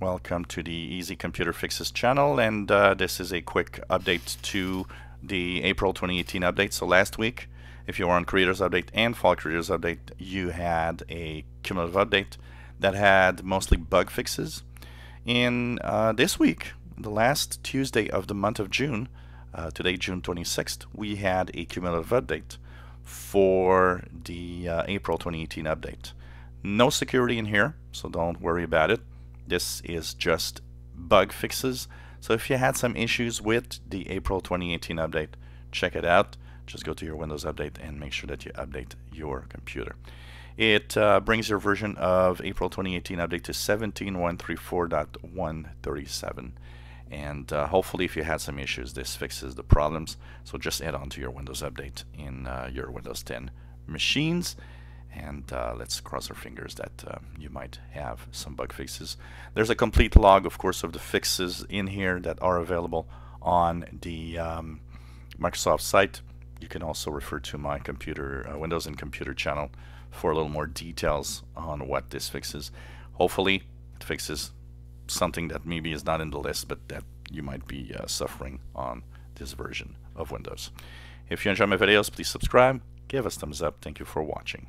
Welcome to the Easy Computer Fixes channel, and uh, this is a quick update to the April 2018 update. So last week, if you were on Creators Update and Fall Creators Update, you had a cumulative update that had mostly bug fixes. In uh, this week, the last Tuesday of the month of June, uh, today June 26th, we had a cumulative update for the uh, April 2018 update. No security in here, so don't worry about it. This is just bug fixes. So if you had some issues with the April 2018 update, check it out. Just go to your Windows Update and make sure that you update your computer. It uh, brings your version of April 2018 update to 17.134.137. And uh, hopefully if you had some issues, this fixes the problems. So just add on to your Windows Update in uh, your Windows 10 machines and uh, let's cross our fingers that uh, you might have some bug fixes. There's a complete log, of course, of the fixes in here that are available on the um, Microsoft site. You can also refer to my computer, uh, Windows and Computer channel for a little more details on what this fixes. Hopefully, it fixes something that maybe is not in the list, but that you might be uh, suffering on this version of Windows. If you enjoy my videos, please subscribe, give us thumbs up. Thank you for watching.